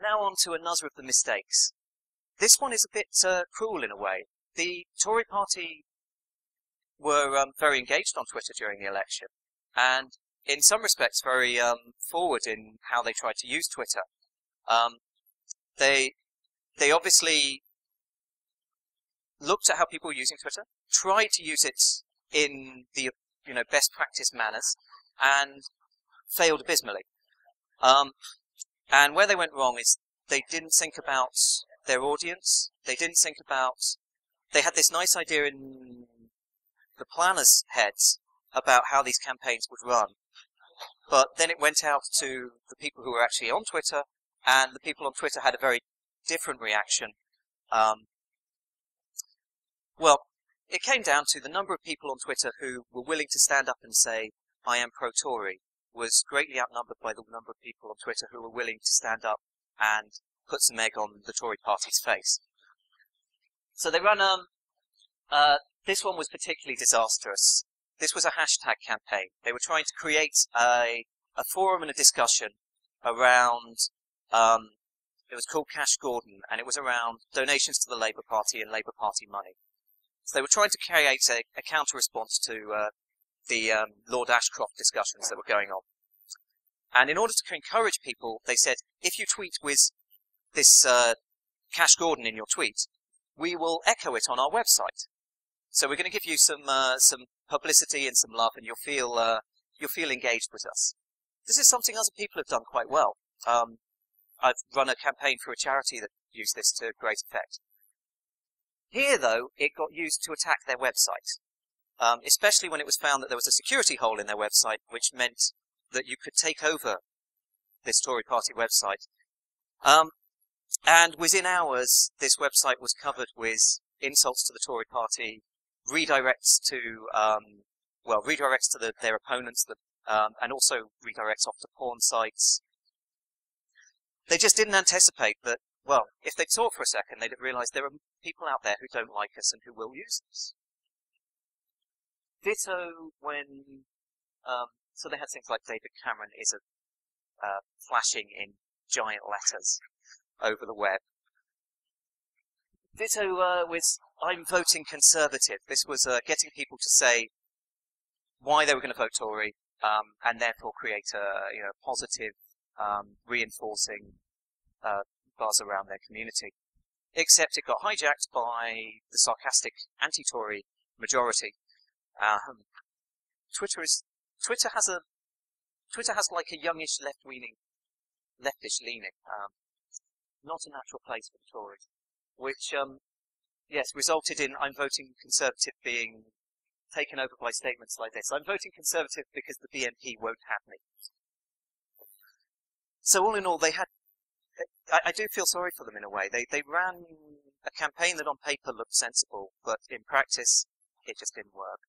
now on to another of the mistakes. This one is a bit uh, cruel in a way. The Tory party were um, very engaged on Twitter during the election, and in some respects very um, forward in how they tried to use Twitter. Um, they they obviously looked at how people were using Twitter, tried to use it in the you know best practice manners, and failed abysmally. Um, and where they went wrong is they didn't think about their audience. They didn't think about. They had this nice idea in the planners' heads about how these campaigns would run, but then it went out to the people who were actually on Twitter, and the people on Twitter had a very different reaction. Um, well, it came down to the number of people on Twitter who were willing to stand up and say, I am pro Tory, was greatly outnumbered by the number of people on Twitter who were willing to stand up and put some egg on the Tory party's face. So they ran, um, uh, this one was particularly disastrous. This was a hashtag campaign. They were trying to create a, a forum and a discussion around um, it was called Cash Gordon, and it was around donations to the Labour Party and Labour Party money. So they were trying to create a, a counter response to uh, the um, Lord Ashcroft discussions that were going on. And in order to encourage people, they said, if you tweet with this uh, Cash Gordon in your tweet, we will echo it on our website. So we're going to give you some uh, some publicity and some love, and you'll feel uh, you'll feel engaged with us. This is something other people have done quite well. Um, I've run a campaign for a charity that used this to great effect. Here, though, it got used to attack their website, um, especially when it was found that there was a security hole in their website, which meant that you could take over this Tory party website. Um, and within hours, this website was covered with insults to the Tory party, redirects to, um, well, redirects to the, their opponents, um, and also redirects off to porn sites, they just didn't anticipate that, well, if they'd thought for a second, they'd have realized there are people out there who don't like us and who will use this. Ditto when, um, so they had things like David Cameron is a, uh, flashing in giant letters over the web. Ditto uh, with I'm voting Conservative. This was uh, getting people to say why they were going to vote Tory, um, and therefore create a you know positive um, reinforcing uh, buzz around their community. Except it got hijacked by the sarcastic anti-Tory majority. Um, Twitter is Twitter has a Twitter has like a youngish left-leaning, leftish leaning. Um, not a natural place for the Tories, which um, yes resulted in I'm voting Conservative being taken over by statements like this. I'm voting Conservative because the BNP won't have me. So all in all, they had. I, I, do feel sorry for them in a way. They they ran a campaign that on paper looked sensible, but in practice, it just didn't work.